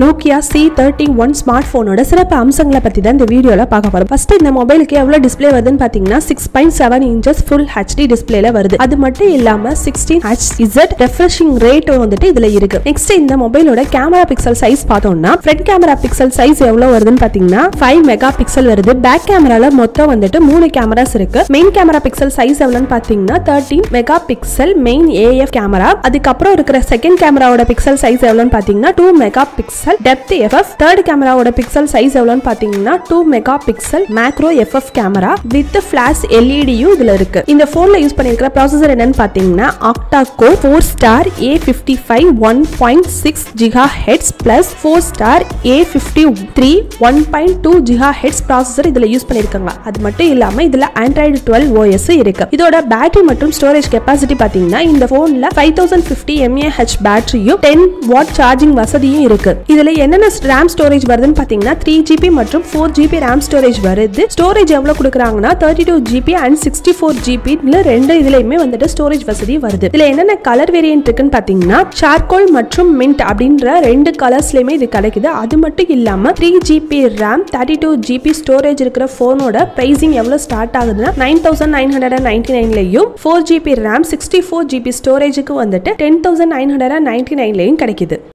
Nokia C thirty one smart போனோட சிறப்பு அம்சங்களை பத்தி தான் இந்த வீடியோல பார்க்க போறோம். ஃபர்ஸ்ட் இந்த மொபைலுக்கு எவ்வளவு டிஸ்ப்ளே வருதுன்னு பாத்தீங்கன்னா six point seven inches full HD டிஸ்பிளேல வருது. அது மட்டும் இல்லாம sixteen H Z refreshing rate வந்துட்டு இதுல இருக்கு. நெக்ஸ்ட் இந்த மொபைலோட கேமரா பிக்சல் சைஸ் பார்த்தோம்னா ஃப்ரண்ட் கேமரா பிக்சல் சைஸ் எவ்வளவு வருதுன்னு பாத்தீங்கன்னா ஃபைவ் மெகா பிக்சல் வருது. பேக் கேமரால மொத்தம் வந்துட்டு மூணு கேமராஸ் இருக்கு. மெயின் கேமரா பிக்சல் சைஸ் எவ்வளவுன்னு பாத்தீங்கன்னா thirteen megapixel main AF camera அதுக்கப்புறம் இருக்கிற செகண்ட் கேமராவோட பிக்சல் சைஸ் எவ்வளவுன்னு பாத்தீங்கன்னா two megapixel depth FF third கேமராவோட பிக்சல் சைஸ் எவ்வளோன்னு பாத்தீங்கன்னா two megapixel macro FF camera with flash எல்இடியும் இதுல இருக்கு இந்த போன்ல யூஸ் பண்ணிருக்கிற ப்ராசஸர் என்னன்னு பாத்தீங்கன்னா octa core four star A fifty five one point six gigahertz plus four star A fifty three one point two gigahertz processor இதுல use பண்ணிருக்காங்க அது மட்டும் இல்லாம இதுல ஆண்ட்ராய்டு டுவெல் ஓஎஸ் இருக்கு. இதோட பேட்டரி மற்றும் ஸ்டோரேஜ் கெப்பாசிட்டி பாத்தீங்கன்னா இந்த போன்ல ஃபைவ் தௌசண்ட் ஃபிஃப்டி எம்ஏஹெச் பேட்டரியும் டென் வாட் சார்ஜிங் வசதியும் இருக்கு. இதில் என்னென்ன ரேம் ஸ்டோரேஜ் வருதுன்னு பார்த்தீங்கன்னா த்ரீ ஜிபி மற்றும் ஃபோர் ஜிபி ரேம் ஸ்டோரேஜ் வருது. ஸ்டோரேஜ் எவ்வளோ கொடுக்குறாங்கன்னா thirty two GB and sixty four GB ரெண்டு இதுலையுமே வந்துட்டு ஸ்டோரேஜ் வசதி வருது. இதில் என்னென்ன கலர் வேரியன்ட் இருக்குன்னு பார்த்தீங்கன்னா சார்கோல் மற்றும் மின்ட் அப்படின்ற ரெண்டு கலர்ஸ்லையுமே இது கிடைக்குது. அது மட்டும் இல்லாமல் three GB RAM thirty two GB storage இருக்கிற ஃபோனோட ப்ரைஸிங் எவ்வளோ ஸ்டார்ட் ஆகுதுன்னா nine thousand nine hundred and ninety நைன்லையும் four GB RAM sixty four GB ஸ்டோரேஜுக்கு வந்துட்டு ten thousand nine hundred and ninety நைன்லையும் கிடைக்குது.